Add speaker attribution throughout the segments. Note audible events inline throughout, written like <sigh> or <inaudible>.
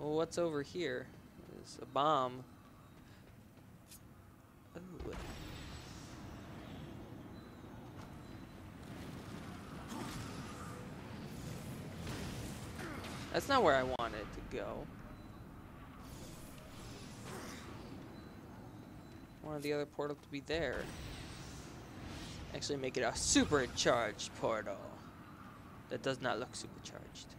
Speaker 1: Well, what's over here? There's a bomb. Ooh. That's not where I wanted to go. Wanted the other portal to be there. Actually make it a supercharged portal. That does not look supercharged.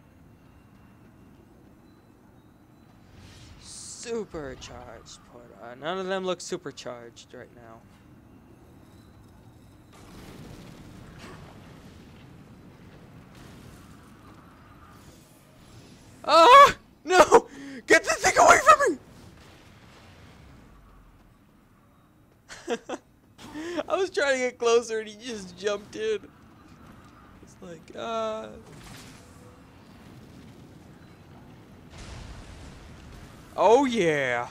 Speaker 1: Supercharged. Uh, None of them look supercharged right now. Ah! No! Get the thing away from me! <laughs> I was trying to get closer and he just jumped in. It's like, ah. Oh yeah!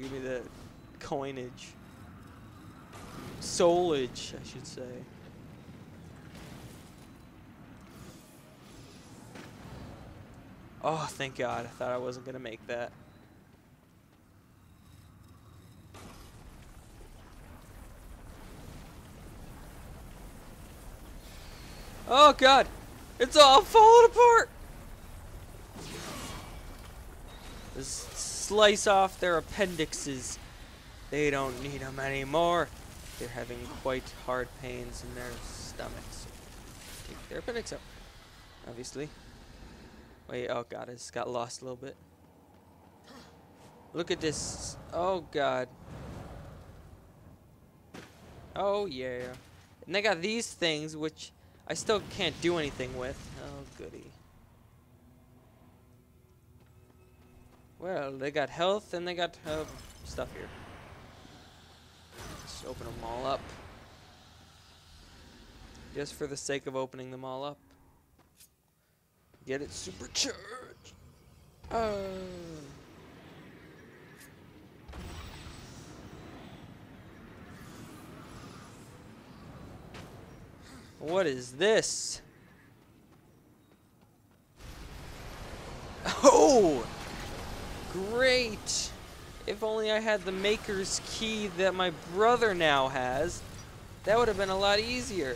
Speaker 1: Give me the coinage. Soulage, I should say. Oh, thank God. I thought I wasn't going to make that. Oh, God. It's all falling apart. Slice off their appendixes. They don't need them anymore. They're having quite hard pains in their stomachs. Take their appendix out, obviously. Wait, oh god, I just got lost a little bit. Look at this. Oh god. Oh yeah. And they got these things, which I still can't do anything with. Oh goody. Well, they got health and they got uh, stuff here. Let's open them all up. Just for the sake of opening them all up. Get it supercharged. Uh. What is this? <laughs> Oh! Great! If only I had the maker's key that my brother now has, that would have been a lot easier.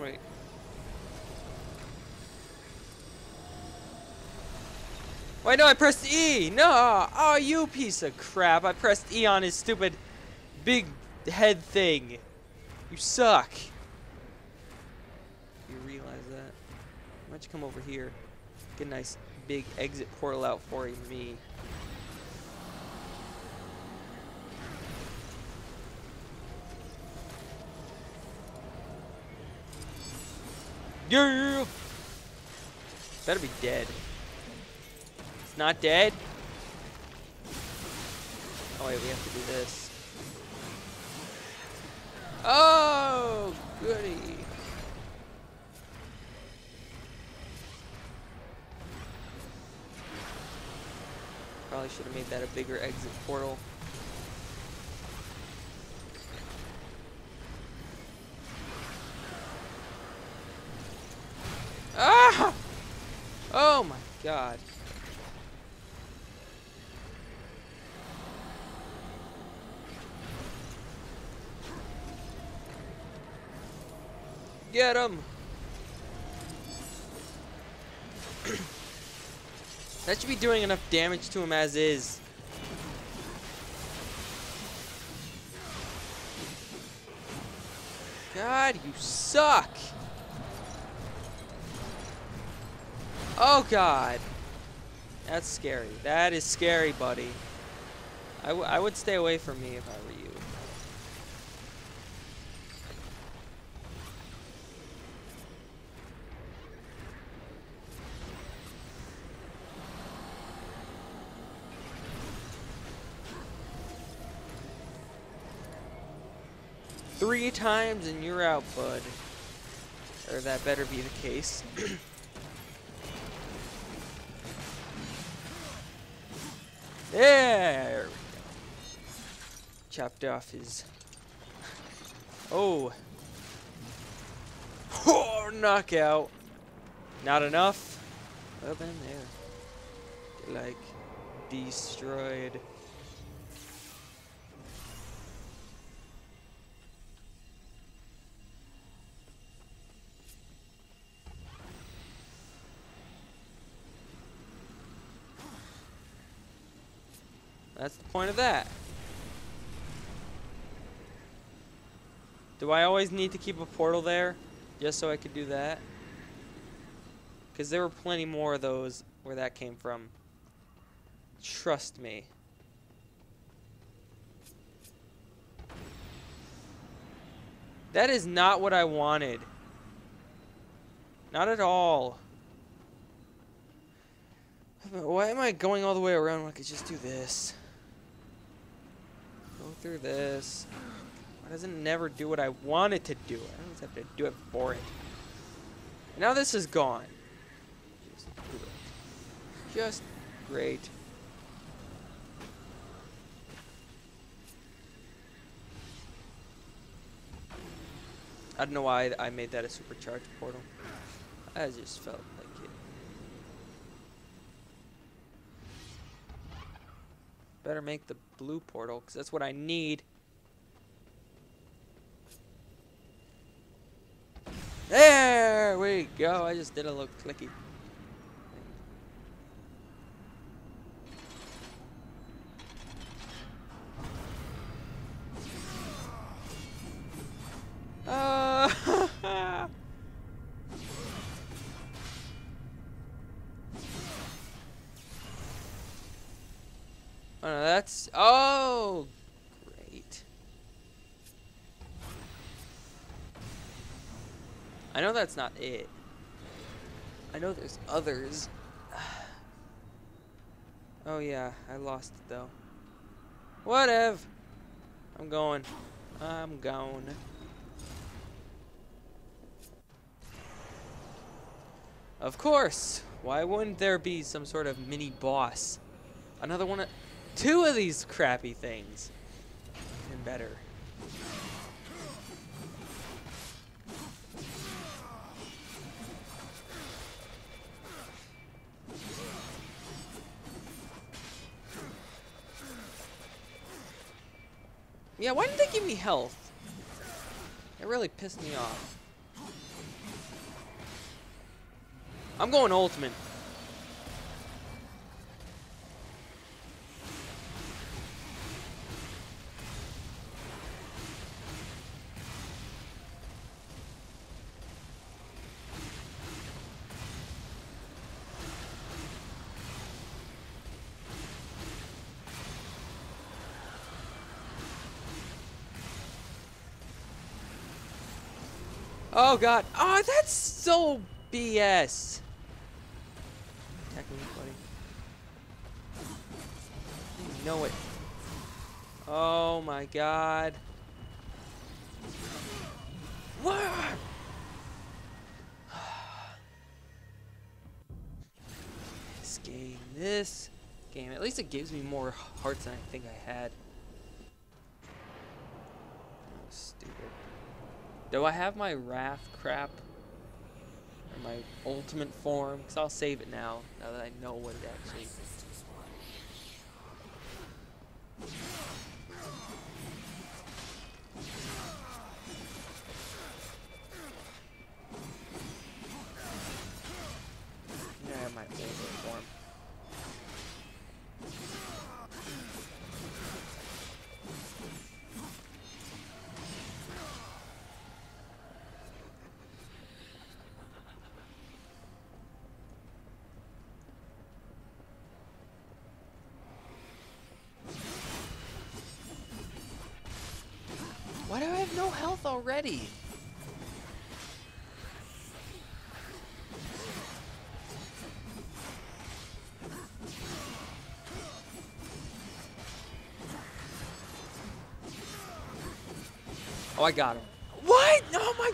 Speaker 1: Wait. Wait, no, I pressed E! No! Oh, you piece of crap! I pressed E on his stupid big head thing. You suck. You realize that? Why don't you come over here? Get a nice big exit portal out for me. Yeah! Better be dead. It's not dead. Oh wait, we have to do this. Oh, goody. Probably should have made that a bigger exit portal. Ah! Oh my god. Get him! <clears throat> that should be doing enough damage to him as is. God, you suck! Oh god. That's scary. That is scary, buddy. I, would stay away from me if I were you. Three times and you're out, bud. Or that better be the case. <clears throat> there we go. Chopped off his... Oh. Oh, knockout. Not enough. Well then, there. Like, destroyed. That's the point of that. Do I always need to keep a portal there? Just so I could do that? Because there were plenty more of those where that came from. Trust me. That is not what I wanted. Not at all. Why am I going all the way around when I could just do this? Through this. Why does it never do what I want it to do? I always have to do it for it. And now this is gone. Just it. Just great. I don't know why I made that a supercharged portal. I just felt like it. Better make the blue portal, because that's what I need. There we go. I just did a little clicky. I know that's not it. I know there's others. <sighs> oh, yeah. I lost it, though. Whatever. I'm going. I'm going. Of course! Why wouldn't there be some sort of mini boss? Another one of... Two of these crappy things. And better. Yeah, why didn't they give me health? It really pissed me off. I'm going ultimate. Oh god. Oh, that's so BS. Attack me, buddy. You know it. Oh my god. What? <sighs> this game, this game. At least it gives me more hearts than I think I had. Stupid. Do I have my wrath crap? Or my ultimate form? Because I'll save it now, now that I know what it actually have no health already? Oh, I got him. What? Oh my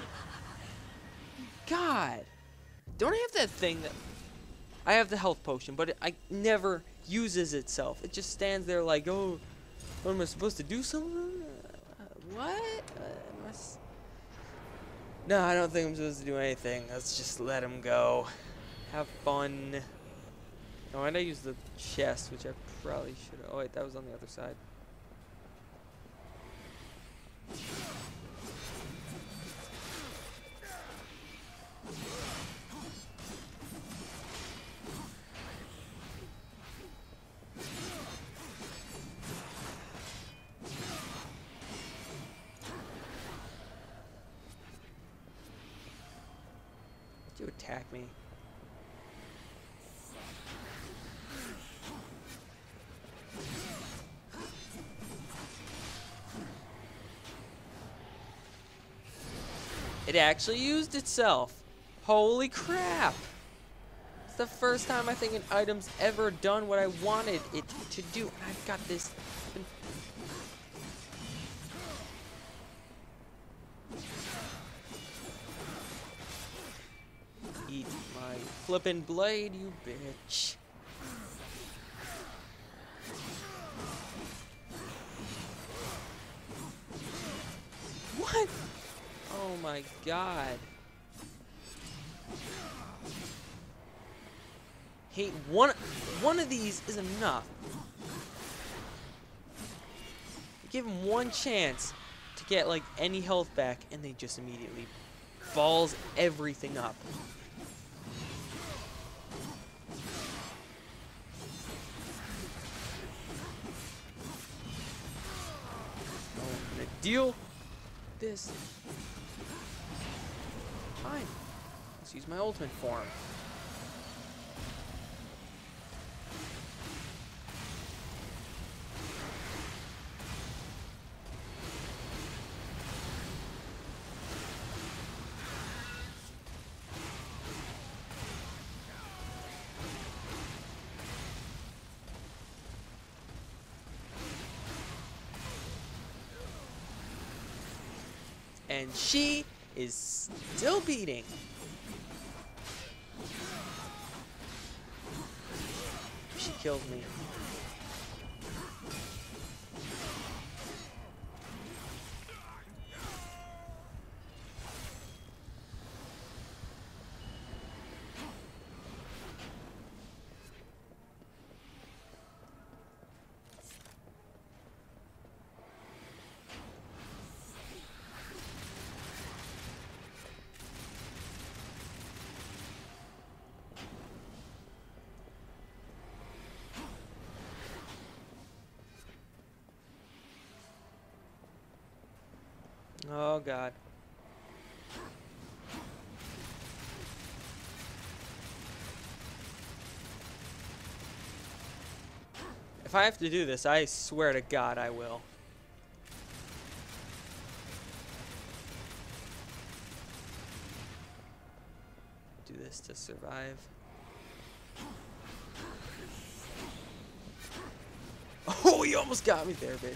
Speaker 1: God. Don't I have that thing that... I have the health potion, but it I never uses itself. It just stands there like, oh, what am I supposed to do something? Uh, what? No, I don't think I'm supposed to do anything. Let's just let him go. Have fun. Oh, and I used the chest, which I probably should have. Oh, wait, that was on the other side. Attack me? It actually used itself. Holy crap! It's the first time I think an item's ever done what I wanted it to do. I've got this. Eat my flippin' blade, you bitch. What? Oh my god. Hey, one one of these is enough. Give them one chance to get like any health back and they just immediately balls everything up. Deal this. time. Let's use my ultimate form. And she is still beating. She killed me. Oh god. If I have to do this, I swear to God I will. Do this to survive. Oh, you almost got me there, babe.